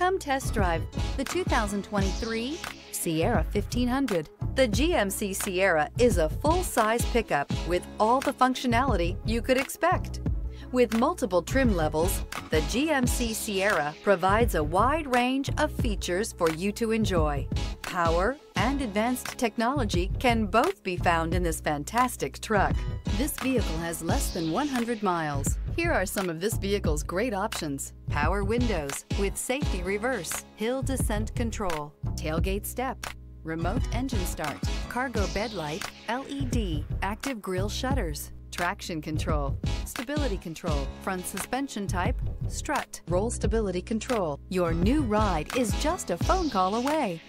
Come test drive the 2023 Sierra 1500. The GMC Sierra is a full-size pickup with all the functionality you could expect. With multiple trim levels, the GMC Sierra provides a wide range of features for you to enjoy. Power and advanced technology can both be found in this fantastic truck. This vehicle has less than 100 miles. Here are some of this vehicle's great options. Power windows with safety reverse, hill descent control, tailgate step, remote engine start, cargo bed light, LED, active grille shutters, traction control, stability control, front suspension type, strut, roll stability control. Your new ride is just a phone call away.